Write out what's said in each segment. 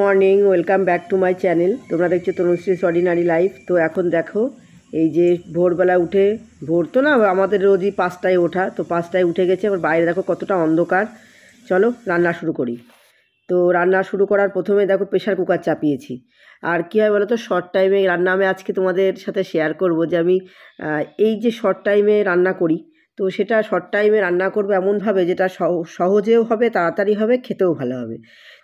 Morning, welcome back to my channel. তোমরা দেখছ Tanushree ordinary life. তো এখন দেখো, এই যে ভোরবেলা উঠে, ভোর তো না, আমাদের রোজই পাঁচটায় ওঠা, তো পাঁচটায় উঠে গেছে আবার বাইরে দেখো কতটা অন্ধকার। চলো, রান্না শুরু করি। তো রান্না শুরু করার প্রথমে দেখো প্রেশার কুকার চাপিয়েছি। আর কী হয় বলো তো শর্ট টাইমে রান্না আমি আজকে তোমাদের সাথে শেয়ার করব যে আমি এই যে শর্ট টাইমে রান্না করি তো সেটা শর্ট টাইমে রান্না করব এমনভাবে যেটা সহ- সহজেও হবে, তাড়াতাড়ি হবে, খেতেও ভালো হবে।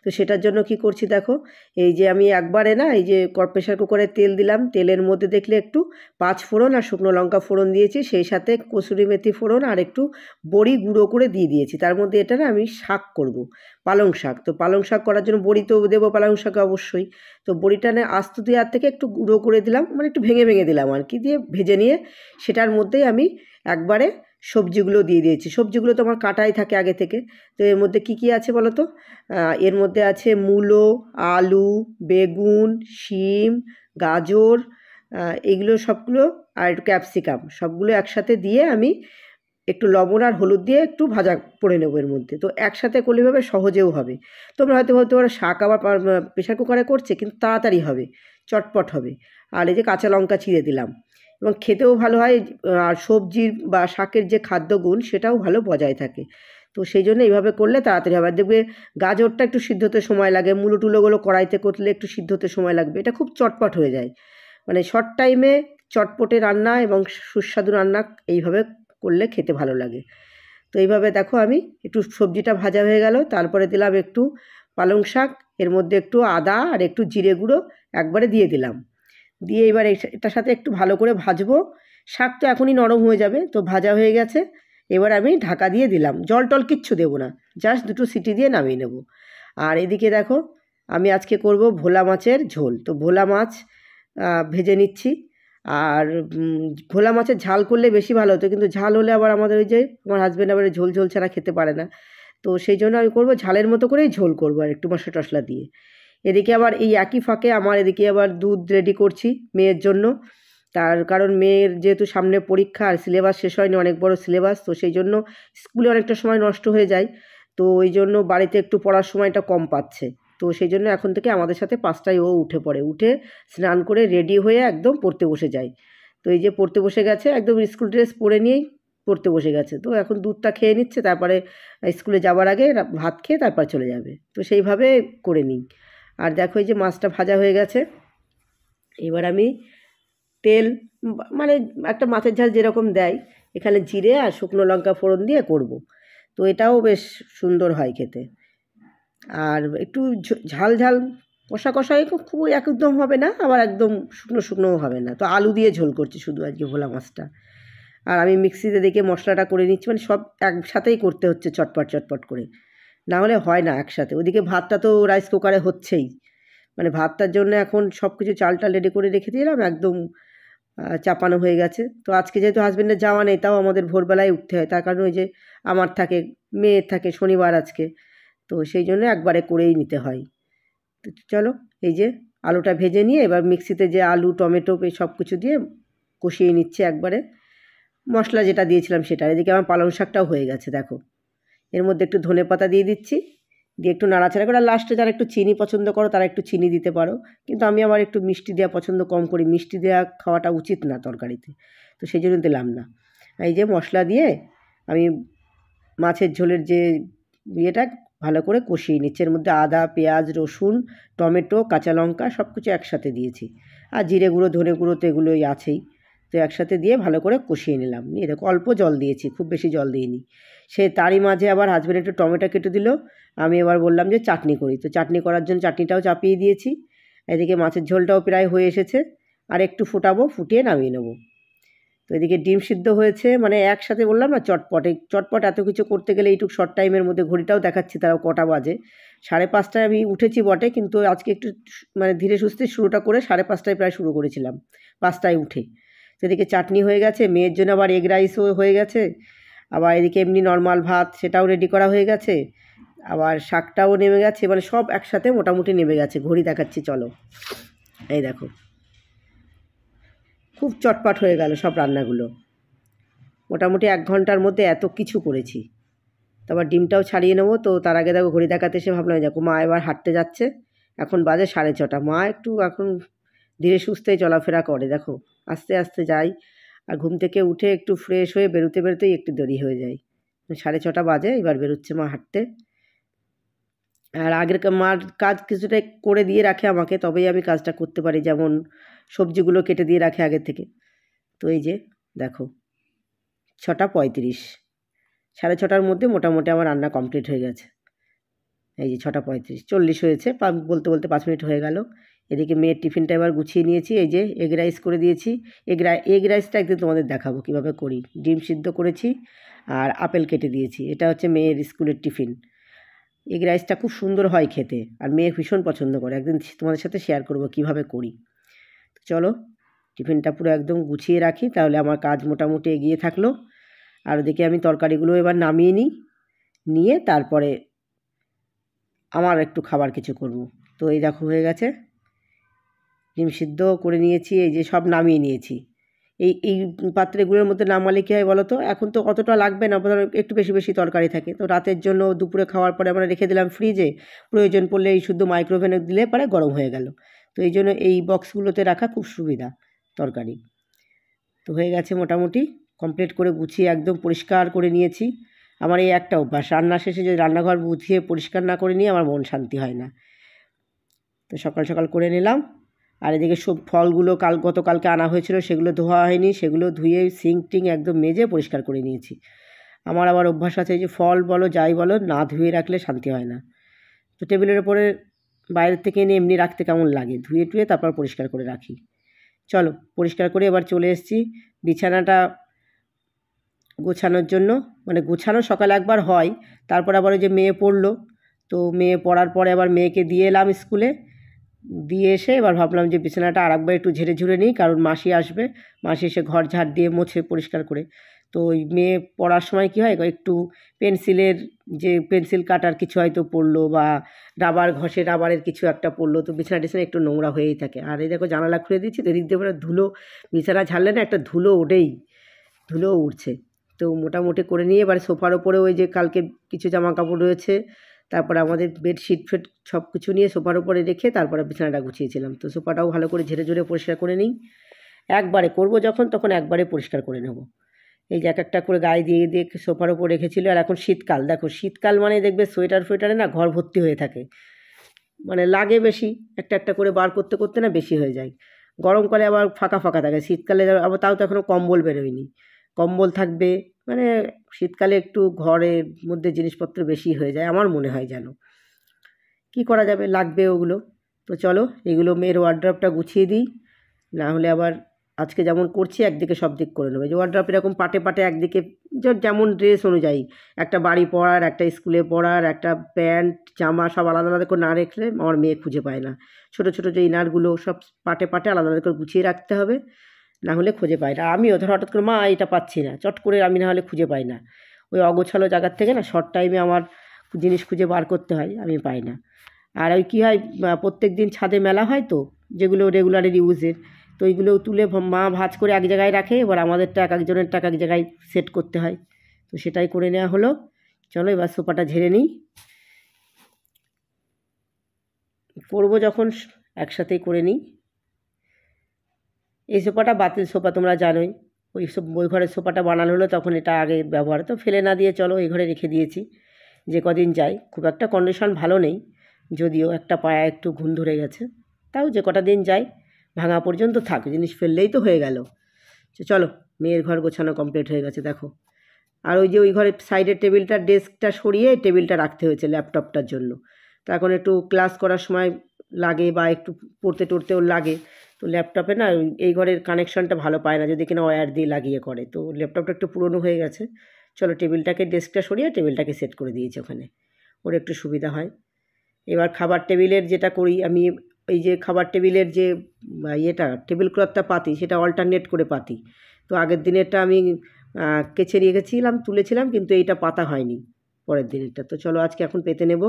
তো সেটার জন্য কি করছি দেখো, এই যে আমি একবারে না, এই যে প্রেশার কুকারে তেল দিলাম, তেলের মধ্যে দেখলে একটু পাঁচ ফোড়ন আর শুকনো লঙ্কা ফোড়ন দিয়েছি, সেই সাথে কসুরি মেথি ফোড়ন আর একটু বড়ি গুঁড়ো করে দিয়ে দিয়েছি। তার মধ্যে এটা না আমি শাক করব, পালং শাক। তো পালং শাক করার জন্য বড়ি তো দেবো পালং শাকে অবশ্যই। তো বড়িটা না আস্ত দেওয়ার থেকে একটু গুঁড়ো করে দিলাম মানে একটু ভেঙে ভেঙে দিলাম আর কি, দিয়ে ভেজে নিয়ে সেটার মধ্যেই আমি একবারে সবজিগুলো দিয়ে দিয়েছি। সবজিগুলো তো আমার কাটাই থাকে আগে থেকে। তো এর মধ্যে কি কি আছে বলো তো এর মধ্যে আছে মূলো, আলু, বেগুন, শিম, গাজর এগুলো সবগুলো আর একটু ক্যাপসিকাম। সবগুলো একসাথে দিয়ে আমি একটু লবণ আর হলুদ দিয়ে একটু ভাজা করে নেব এর মধ্যে। তো একসাথে করলে হবে সহজেও হবে। তোমরা হয়তো হয়তো ওরা শাক আবার প্রেশার কুকারে করছে, কিন্তু তাড়াতাড়ি হবে, চটপট হবে। আর এই যে কাঁচা লঙ্কা ছিঁড়ে দিলাম। এবং খেতেও ভালো হয়, আর সবজির বা শাকের যে খাদ্যগুণ সেটাও ভালো বজায় থাকে। তো সেই জন্য এইভাবে করলে তাড়াতাড়ি হবে। আর দেখবে গাজরটা একটু সিদ্ধ হতে সময় লাগে, মুলো টুলোগুলো কড়াইতে করলে একটু সিদ্ধ হতে সময় লাগবে। এটা খুব চটপট হয়ে যায়। মানে শর্ট টাইমে চটপটে রান্না এবং সুস্বাদু রান্না এইভাবে করলে খেতে ভালো লাগে। তো এইভাবে দেখো আমি একটু সবজিটা ভাজা হয়ে গেল, তারপরে দিলাম একটু পালং শাক, এর মধ্যে একটু আদা আর একটু জিরে গুঁড়ো একবারে দিয়ে দিলাম। দিয়ে এবার এটা- এটার সাথে একটু ভালো করে ভাজবো। শাক তো এখনই নরম হয়ে যাবে, তো ভাজা হয়ে গেছে। এবার আমি ঢাকা দিয়ে দিলাম। জল টল কিচ্ছু দেবো না, জাস্ট দুটো সিটি দিয়ে নামিয়ে নেব। আর এদিকে দেখো, আমি আজকে করব ভোলা মাছের ঝোল। তো ভোলা মাছ ভেজে নিচ্ছি। আর ভোলা মাছের ঝাল করলে বেশি ভালো হতো, কিন্তু ঝাল হলে আবার আমাদের ওই যে, আমার হাজব্যান্ড আবার ঝোল ঝোল ছাড়া খেতে পারে না। তো সেই জন্য আমি করব ঝালের মতো করেই ঝোল করব আর একটু মশলা টশলা দিয়ে। এদিকে আবার এই একই ফাঁকে আমার এদিকে আবার দুধ রেডি করছি মেয়ের জন্য। তার কারণ মেয়ের যেহেতু সামনে পরীক্ষা আর সিলেবাস শেষ হয়নি, অনেক বড় সিলেবাস তো সেই জন্য স্কুলে অনেকটা সময় নষ্ট হয়ে যায়। তো ওই জন্য বাড়িতে একটু পড়ার সময়টা কম পাচ্ছে। তো সেই জন্য এখন থেকে আমাদের সাথে পাঁচটায় ও উঠে পড়ে। উঠে স্নান করে রেডি হয়ে একদম পড়তে বসে যায়। তো এই যে পড়তে বসে গেছে, একদম স্কুল ড্রেস পরে নিয়েই পড়তে বসে গেছে। তো এখন দুধটা খেয়ে নিচ্ছে, তারপরে স্কুলে যাওয়ার আগে ভাত খেয়ে তারপর চলে যাবে। তো সেইভাবে করে নিই। আর দেখো যে মাছটা ভাজা হয়ে গেছে। এবার আমি তেল মানে একটা মাছের ঝাল যেরকম দেয়, এখানে জিরে আর শুকনো লঙ্কা ফোড়ন দিয়ে করব। তো এটাও বেশ সুন্দর হয় খেতে। আর একটু ঝাল ঝাল কষা কষাই খুব একদম হবে না, আবার একদম শুকনো শুকনোও হবে না। তো আলু দিয়ে ঝোল করছি শুধু আজকে ভোলা মাছটা। আর আমি মিক্সিতে দেখে মশলাটা করে নিচ্ছি মানে সব একসাথেই করতে হচ্ছে চটপট চটপট করে। না হলে হয় না একসাথে। ওদিকে ভাতটা তো রাইস কুকারে হচ্ছেই। মানে ভাতটার জন্য এখন সব কিছু চালটা রেডি করে রেখে দিলাম, একদম চাপানো হয়ে গেছে। তো আজকে যেহেতু হাজব্যান্ডের যাওয়া নেই, তাও আমাদের ভোরবেলায় উঠতে হয়। তার কারণ ওই যে আমার থাকে, মেয়ের থাকে শনিবার আজকে। তো সেই জন্য একবারে করেই নিতে হয়। তো চলো, এই যে আলুটা ভেজে নিয়ে এবার মিক্সিতে যে আলু, টমেটো, এই সব কিছু দিয়ে কষিয়ে নিচ্ছে একবারে। মশলা যেটা দিয়েছিলাম সেটা। এদিকে আমার পালং শাকটাও হয়ে গেছে, দেখো। এর মধ্যে একটু ধনে পাতা দিয়ে দিচ্ছি। দিয়ে একটু নাড়াচাড়া করে, আর লাস্টে যারা একটু চিনি পছন্দ করো, তারা একটু চিনি দিতে পারো। কিন্তু আমি আবার একটু মিষ্টি দেওয়া পছন্দ কম করি। মিষ্টি দেওয়া খাওয়াটা উচিত না তরকারিতে। তো সেই জন্য দিলাম না। এই যে মশলা দিয়ে আমি মাছের ঝোলের যে ইয়েটা ভালো করে কষিয়ে নিচ্ছি। এর মধ্যে আদা, পেঁয়াজ, রসুন, টমেটো, কাঁচা লঙ্কা সব কিছু একসাথে দিয়েছি। আর জিরে গুঁড়ো, ধনে গুঁড়ো তো এগুলোই আছেই। তো একসাথে দিয়ে ভালো করে কষিয়ে নিলাম। নিয়ে দেখো, অল্প জল দিয়েছি, খুব বেশি জল দিইনি। সে তারই মাঝে আবার হাজব্যান্ড একটু টমেটো কেটে দিল। আমি এবার বললাম যে চাটনি করি। তো চাটনি করার জন্য চাটনিটাও চাপিয়ে দিয়েছি। এদিকে মাছের ঝোলটাও প্রায় হয়ে এসেছে। আর একটু ফুটাবো, ফুটিয়ে নামিয়ে নেব। তো এদিকে ডিম সিদ্ধ হয়েছে মানে একসাথে বললাম না, চটপটে, চটপট এত কিছু করতে গেলে এইটুক শর্ট টাইমের মধ্যে ঘড়িটাও দেখাচ্ছি তারাও কটা বাজে। সাড়ে পাঁচটায় আমি উঠেছি বটে, কিন্তু আজকে একটু মানে ধীরে সুস্থে শুরুটা করে সাড়ে পাঁচটায় প্রায় শুরু করেছিলাম, পাঁচটায় উঠে। তো এদিকে চাটনি হয়ে গেছে, মেয়ের জন্য আবার এগ রাইসও হয়ে গেছে। আবার এদিকে এমনি নর্মাল ভাত, সেটাও রেডি করা হয়ে গেছে। আবার শাকটাও নেমে গেছে মানে সব একসাথে মোটামুটি নেমে গেছে। ঘড়ি দেখাচ্ছি, চলো। এই দেখো। খুব চটপট হয়ে গেল সব রান্নাগুলো। মোটামুটি এক ঘণ্টার মধ্যে এত কিছু করেছি। তারপর ডিমটাও ছাড়িয়ে নেব, তো তার আগে দেখো ঘড়ি দেখাতে এসে ভাবলাম, দেখো মা এবার হাঁটতে যাচ্ছে। এখন বাজে সাড়ে ছটা। মা একটু এখন ধীরে সুস্থে চলাফেরা করে, দেখো। আস্তে আস্তে যাই। আর ঘুম থেকে উঠে একটু ফ্রেশ হয়ে বেরোতে বেরোতেই একটু দেরি হয়ে যায়। সাড়ে ছটা বাজে, এবার বেরোচ্ছে মা হাঁটতে। আর আগের মার কাজ কিছুটা করে দিয়ে রাখে আমাকে, তবেই আমি কাজটা করতে পারি যেমন সবজিগুলো কেটে দিয়ে রাখে আগের থেকে। তো এই যে, দেখো, ছটা পঁয়ত্রিশ। সাড়ে ছটার মধ্যে মোটামুটি আমার রান্না কমপ্লিট হয়ে গেছে। এই যে ছটা পঁয়ত্রিশ, চল্লিশ হয়েছে বলতে বলতে পাঁচ মিনিট হয়ে গেল। এদিকে মেয়ের টিফিনটা এবার গুছিয়ে নিয়েছি, এই যে এগ রাইস করে দিয়েছি। এগ রাই এগ রাইসটা একদিন তোমাদের দেখাবো কীভাবে করি। ডিম সিদ্ধ করেছি আর আপেল কেটে দিয়েছি, এটা হচ্ছে মেয়ের স্কুলের টিফিন। এগ রাইসটা খুব সুন্দর হয় খেতে আর মেয়ে ভীষণ পছন্দ করে। একদিন তোমাদের সাথে শেয়ার করব কীভাবে করি। চলো, টিফিনটা পুরো একদম গুছিয়ে রাখি, তাহলে আমার কাজ মোটামুটি এগিয়ে থাকল। আর ওদিকে আমি তরকারিগুলো এবার নামিয়ে নিই, নিয়ে তারপরে আমার একটু খাবার কিছু করব। তো এই দেখো হয়ে গেছে। ডিম সিদ্ধ করে নিয়েছি, এই যে সব নামিয়ে নিয়েছি। এই এই পাত্রেগুলোর মধ্যে নামালে কী হয় বলো তো এখন তো অতটা লাগবে না ধরো একটু বেশি বেশি তরকারি থাকে। তো রাতের জন্য দুপুরে খাওয়ার পরে আমরা রেখে দিলাম ফ্রিজে প্রয়োজন পড়লে এই শুদ্ধ মাইক্রোওভেনে দিলে পরে গরম হয়ে গেল। তো এই জন্য এই বক্সগুলোতে রাখা খুব সুবিধা তরকারি। তো হয়ে গেছে মোটামুটি কমপ্লিট করে গুছিয়ে একদম পরিষ্কার করে নিয়েছি। আমার এই একটা অভ্যাস, রান্না শেষে যদি রান্নাঘর গুছিয়ে পরিষ্কার না করে নিয়ে আমার মন শান্তি হয় না। তো সকাল সকাল করে নিলাম। আর এদিকে সব ফলগুলো কাল গতকালকে আনা হয়েছিল, সেগুলো ধোয়া হয়নি, সেগুলো ধুয়ে সিঙ্ক টিং একদম মেজে পরিষ্কার করে নিয়েছি। আমার আবার অভ্যাস আছে যে ফল বলো, যাই বলো, না ধুয়ে রাখলে শান্তি হয় না। তো টেবিলের ওপরে বাইরের থেকে এনে এমনি রাখতে কেমন লাগে? ধুয়ে টুয়ে তারপর পরিষ্কার করে রাখি। চলো, পরিষ্কার করে এবার চলে এসেছি বিছানাটা গোছানোর জন্য। মানে গোছানো সকালে একবার হয়, তারপর আবার ওই যে মেয়ে পড়ল। তো মেয়ে পড়ার পরে আবার মেয়েকে দিয়ে এলাম স্কুলে। দিয়ে এসে এবার ভাবলাম যে বিছানাটা আর একবার একটু ঝেড়ে ঝুড়ে নিই, কারণ মাসি আসবে। মাসি এসে ঘর ঝাড় দিয়ে মোছে পরিষ্কার করে। তো ওই মেয়ে পড়ার সময় কী হয় একটু পেন্সিলের যে পেন্সিল কাটার কিছু হয়তো পড়ল বা রাবার ঘষে রাবারের কিছু একটা পড়ল, তো বিছানা টিছানা একটু নোংরা হয়েই থাকে। আর এই দেখো জানালা খুলে দিচ্ছি তো এদিক দিয়ে ধুলো, বিছানা ঝাড়লে না একটা ধুলো ওঠেই, ধুলো উঠছে। তো মোটামুটি করে নিয়ে এবার সোফার ওপরে ওই যে কালকে কিছু জামা কাপড় রয়েছে তারপরে আমাদের বেডশিট ফেট সব কিছু নিয়ে সোফার উপরে রেখে তারপরে বিছানাটা গুছিয়েছিলাম। তো সোফাটাও ভালো করে ঝেড়ে ঝেড়ে পরিষ্কার করে নিই। একবারে করব যখন, তখন একবারে পরিষ্কার করে নেব। এই যে এক একটা করে গায়ে দিয়ে দিয়ে সোফার উপর রেখেছিল। আর এখন শীতকাল। দেখো, শীতকাল মানে দেখবে সোয়েটার ফোয়েটারে না ঘর ভর্তি হয়ে থাকে। মানে লাগে বেশি। একটা একটা করে বার করতে করতে না বেশি হয়ে যায়। গরমকালে আবার ফাঁকা ফাঁকা থাকে। শীতকালে আবার তাও তো এখনও কম্বল বেরোয়নি। কম্বল থাকবে মানে শীতকালে একটু ঘরের মধ্যে জিনিসপত্র বেশি হয়ে যায়, আমার মনে হয় যেন। কি করা যাবে? লাগবে ওগুলো। তো চলো, এগুলো মেয়ের ওয়ার্ড্রপটা গুছিয়ে দিই। না হলে আবার আজকে যেমন করছি, একদিকে সব দিক করে নেবে। যে ওয়ার্ড্রপ এরকম পাটে পাটে একদিকে যেমন ড্রেস অনুযায়ী। একটা বাড়ি পড়ার একটা স্কুলে পড়ার একটা প্যান্ট, জামা সব আলাদা আলাদা করে না রাখলে আমার মেয়ে খুঁজে পায় না। ছোটো ছোটো যে ইনারগুলো সব পাটে পাটে আলাদা আলাদা করে গুছিয়ে রাখতে হবে। না হলে খুঁজে পাই না। আমিও ধর হঠাৎ করে, মা, এটা পাচ্ছি না। চট করে আমি না হলে খুঁজে পাই না। ওই অগোছালো জায়গার থেকে না শর্ট টাইমে আমার জিনিস খুঁজে বার করতে হয়, আমি পাই না। আর ওই কী হয় প্রত্যেক দিন ছাদে মেলা হয় তো, যেগুলো রেগুলারের ইউজের তো ওইগুলো তুলে মা ভাঁজ করে এক জায়গায় রাখে, এবার আমাদেরটা এক একজনের টাকা এক জায়গায় সেট করতে হয়। তো সেটাই করে নেওয়া হলো। চলো এবার সোফাটা ঝেড়ে নিই। করব যখন, একসাথেই করে নিই। এই সোফাটা বাতিল সোফা, তোমরা জানোই। ওই সব ওই ঘরের সোফাটা বানানো হলো, তখন এটা আগে ব্যবহার। তো ফেলে না দিয়ে চলো, এই ঘরে রেখে দিয়েছি। যে কদিন যাই, খুব একটা কন্ডিশন ভালো নেই, যদিও একটা পায়া একটু ঘুম ধরে গেছে। তাও যে কটা দিন যাই, ভাঙা পর্যন্ত থাক, জিনিস ফেললেই তো হয়ে গেল। চলো, মেয়ের ঘর গোছানো কমপ্লিট হয়ে গেছে, দেখো। আর ওই যে ওই ঘরের সাইডের টেবিলটা ডেস্কটা সরিয়ে টেবিলটা রাখতে হয়েছে ল্যাপটপটার জন্য। তো এখন একটু ক্লাস করার সময় লাগে বা একটু পড়তে টড়তেও লাগে। তো ল্যাপটপে না এই ঘরের কানেকশনটা ভালো পায় না, যদি কিনা ওয়্যার দিয়ে লাগিয়ে করে। তো ল্যাপটপটা একটু পুরনো হয়ে গেছে। চলো টেবিলটাকে ডেস্কটা সরিয়ে টেবিলটাকে সেট করে দিয়েছি ওখানে। ওর একটু সুবিধা হয়। এবার খাবার টেবিলের যেটা করি, আমি এই যে খাবার টেবিলের যে ইয়েটা টেবিল ক্লথটা পাতি, সেটা অল্টারনেট করে পাতি। তো আগের দিনেরটা আমি কেচে রেখেছিলাম, তুলেছিলাম, কিন্তু এইটা পাতা হয়নি পরের দিনেরটা। তো চলো আজকে এখন পেতে নেব।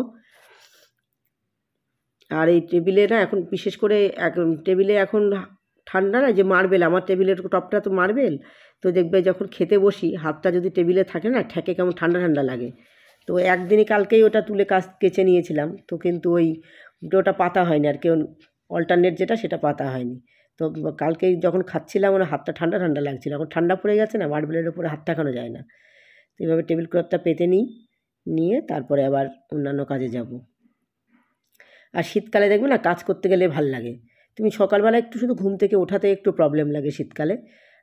আর এই টেবিলে না এখন বিশেষ করে এক- টেবিলে এখন ঠান্ডা না যে মার্বেল, আমার টেবিলের টপটা তো মার্বেল। তো দেখবে যখন খেতে বসি, হাতটা যদি টেবিলে থাকে না, ঠেকে কেমন ঠান্ডা ঠান্ডা লাগে। তো একদিনই কালকেই ওটা তুলে কাজ কেচে নিয়েছিলাম। তো কিন্তু ওই ওটা পাতা হয়নি, আর কেউ অল্টারনেট যেটা সেটা পাতা হয়নি। তো কালকে যখন খাচ্ছিলাম আমার হাতটা ঠান্ডা ঠান্ডা লাগছিল। এখন ঠান্ডা পড়ে গেছে না, মার্বেলের উপরে হাত ঠাকানো যায় না। তো এইভাবে টেবিল ক্লথটা পেতে নিই, নিয়ে তারপরে আবার অন্যান্য কাজে যাব। আর শীতকালে দেখবে না কাজ করতে গেলে ভালো লাগে। তুমি সকালবেলা একটু শুধু ঘুম থেকে ওঠাতে একটু প্রবলেম লাগে শীতকালে।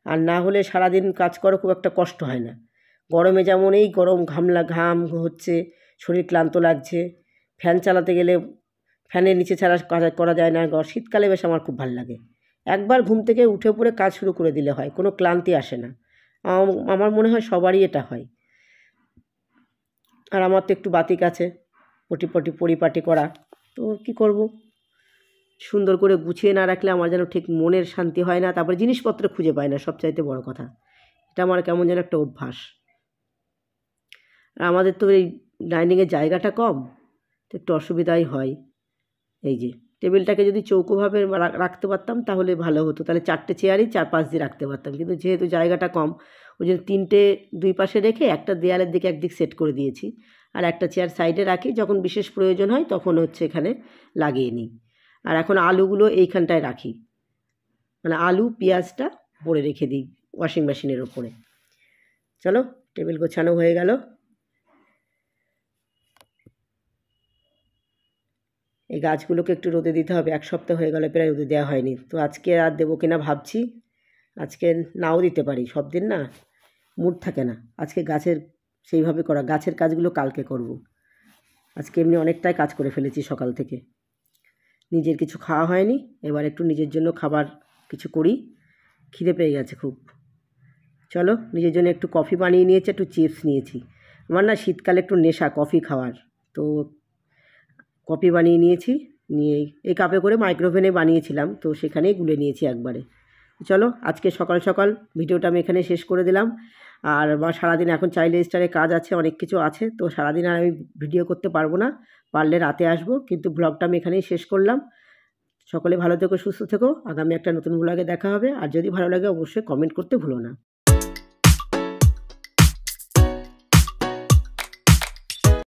আর না হলে সারাদিন কাজ করো খুব একটা কষ্ট হয় না। গরমে যেমন এই গরম ঘামলা ঘাম হচ্ছে, শরীর ক্লান্ত লাগছে ফ্যান চালাতে গেলে ফ্যানের নিচে ছাড়া কাজ করা যায় না। শীতকালে বেশ আমার খুব ভালো লাগে। একবার ঘুম থেকে উঠে পড়ে কাজ শুরু করে দিলে হয়, কোনো ক্লান্তি আসে না। আমার মনে হয় সবারই এটা হয়। আর আমার তো একটু বাতিক আছে, পটি পটি পরিপাটি করা। তো কি করব? সুন্দর করে গুছিয়ে না রাখলে আমার যেন ঠিক মনের শান্তি হয় না, তারপরে জিনিসপত্র খুঁজে পায় না, সবচাইতে বড় কথা। এটা আমার কেমন যেন একটা অভ্যাস। আর আমাদের তো এই ডাইনিংয়ের জায়গাটা কম, তো একটু অসুবিধাই হয়। এই যে, টেবিলটাকে যদি চৌকোভাবে রাখতে পারতাম তাহলে ভালো হতো। তাহলে চারটে চেয়ারই চার পাঁচ দিয়ে রাখতে পারতাম। কিন্তু যেহেতু জায়গাটা কম, ওই জন্য তিনটে দুই পাশে রেখে একটা দেয়ালের দিকে একদিক সেট করে দিয়েছি। আর একটা চেয়ার সাইডে রাখি, যখন বিশেষ প্রয়োজন হয় তখন হচ্ছে এখানে লাগিয়ে নিই। আর এখন আলুগুলো এইখানটায় রাখি। মানে আলু, পেঁয়াজটা পরে রেখে দিই ওয়াশিং মেশিনের ওপরে। চলো টেবিল গোছানো হয়ে গেল। এই গাছগুলোকে একটু রোদে দিতে হবে, এক সপ্তাহ হয়ে গেলে, প্রায় রোদে দেওয়া হয়নি। তো আজকে আর দেবো কিনা ভাবছি। আজকে নাও দিতে পারি, সব দিন না, মুড থাকে না। আজকে গাছের সেইভাবে করা। গাছের কাজগুলো কালকে করব। আজকে এমনি অনেকটাই কাজ করে ফেলেছি সকাল থেকে। নিজের কিছু খাওয়া হয়নি, এবার একটু নিজের জন্য খাবার কিছু করি। খিদে পেয়ে গেছে খুব। চলো, নিজের জন্য একটু কফি বানিয়ে নিয়েছি, একটু চিপস নিয়েছি। আমার না শীতকালে একটু নেশা, কফি খাওয়ার। তো কফি বানিয়ে নিয়েছি, নিয়ে এই কাপে করে মাইক্রোভেনে বানিয়েছিলাম, তো সেখানেই গুলে নিয়েছি একবারে। চলো, আজকে সকাল সকাল ভিডিওটা আমি এখানে শেষ করে দিলাম। আর বা সারাদিন এখন চাইল্ড স্টারে কাজ আছে, অনেক কিছু আছে, তো সারাদিন আর আমি ভিডিও করতে পারব না। পারলে রাতে আসব, কিন্তু ব্লগটা আমি এখানেই শেষ করলাম। সকলে ভালো থেকো, সুস্থ থেকো। আগামী একটা নতুন ব্লগে দেখা হবে। আর যদি ভালো লাগে, অবশ্যই কমেন্ট করতে ভুলো না।